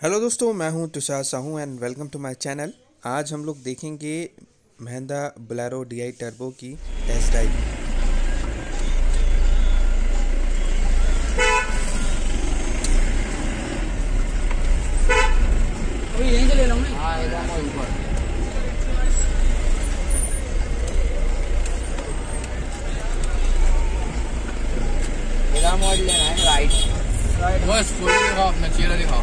Hello दोस्तों मैं हूँ Tushar Sahu and welcome to my channel आज हम लोग देखेंगे Mahindra Bolero D I turbo की टेस्ट ड्राइव यहीं से ले लूँ हाँ ऊपर। मॉडल लेना है राइट बस फ़ोटो दिखाओ अपना चेहरा दिखाओ।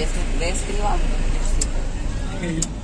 जन दोगे हाँ